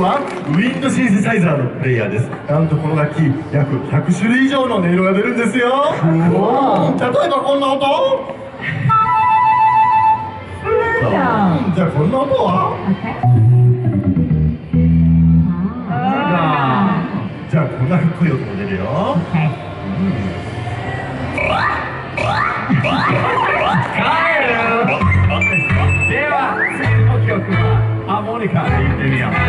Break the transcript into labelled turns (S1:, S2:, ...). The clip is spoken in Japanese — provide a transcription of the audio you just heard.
S1: はウィンドシンセサイザーのプレイヤーです。なんとこの楽器約100種類以上の音色が出るんですよ。例えばこんな音。じゃあこんな音は
S2: ？Okay.
S1: じゃあこんなかっこいい音も出るよ
S2: Okay.
S3: では次の曲はハーモニカでいってみよう。